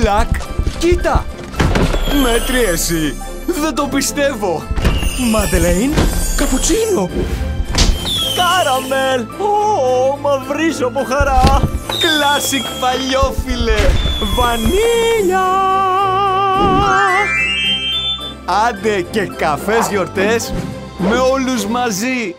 Μπλακ, κοίτα! Μέτρη εσύ! Δεν το πιστεύω! Μαντελέιν, καπουτσίνο! Κάραμελ! Ω, μαυρίζω από χαρά! Κλάσικ παλιόφιλε! Βανίλια! Άντε και καφές γιορτές με όλους μαζί!